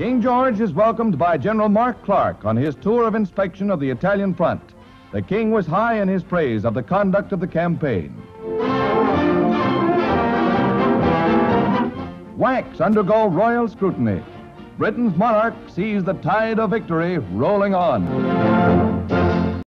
King George is welcomed by General Mark Clark on his tour of inspection of the Italian front. The king was high in his praise of the conduct of the campaign. WACS undergo royal scrutiny. Britain's monarch sees the tide of victory rolling on.